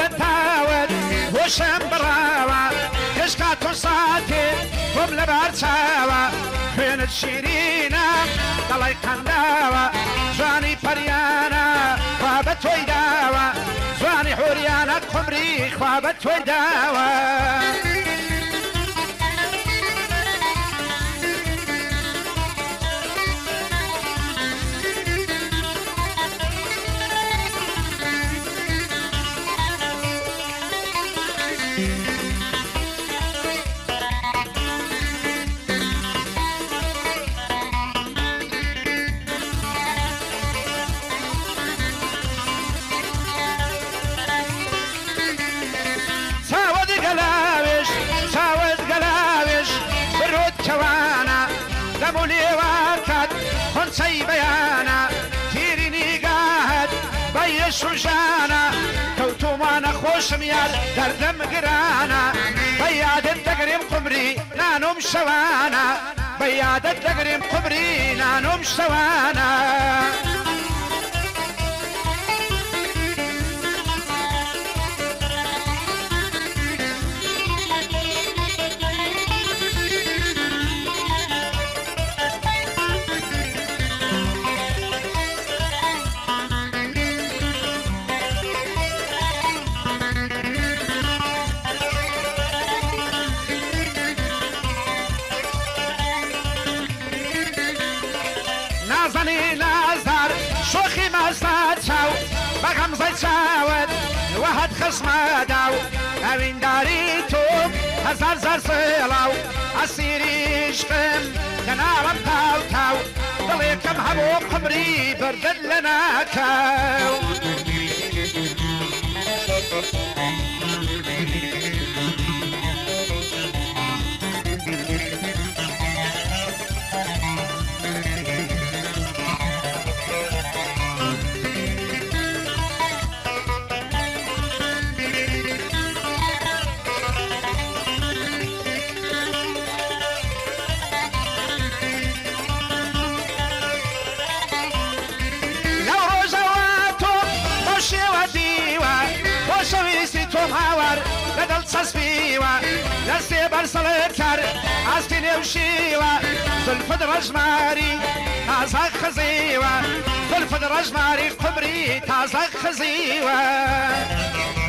لە تاوت بۆشم بڕاوە کەشکا تۆ ساتێ بۆم لە بارچاوە. خوێنت شیرینە دەڵی قەنداوە. جوانی پەریانە خوا بە تۆی داوە. جوانی حوریانە قمری خوا بە تۆی داوە. خنسي بيانا تيريني قاهد بيش وجانا. كوتو ما نخوش ميال دردم قرانا. بياد الدقريم قمري نانوم شوانا. بياد الدقريم قمري نانوم شوانا. نازني نازار شوخي ما استاتشاو بغم زيتشاود وهد خصم داو. اوين داريتو هزار زار سيلاو اسيري شقم كنارم تاو. تاو ضليكم هبو قمري بردد لنا كاو لدل تصفيوا لسي برسلتر عسكني وشيوا. زلفد رجماري تازا خزيوا. زلفد رجماري قبري تازا خزيوا.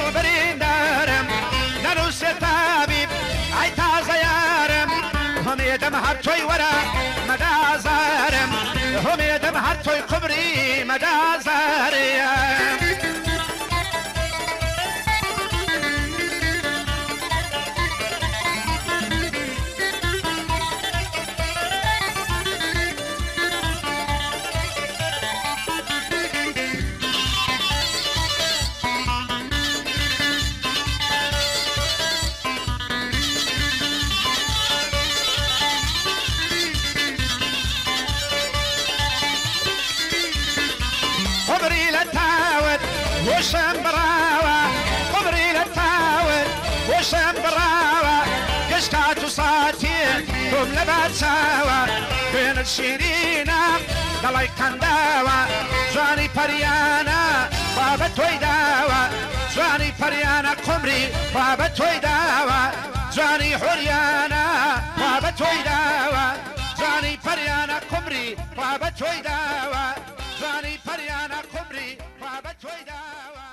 قمري دلبري دارم نروس هم يدم هرتوي ورا مدى زارم هم يدم هرتوي قمري وشم براوە قبری لە تاوە وشم براوە گشتا تو ساتی تۆم لە باچاوە خوێنت شیرینە دەڵی قەنداوە جوانی پەریانە بابە تۆی داوە جوانی پەریانە قمری بابە تۆی داوە جوانی حوریانە بابە تۆی داوە جوانی پەریانە قمری بابە تۆی داوە جوانی پەریانە قمری Foi da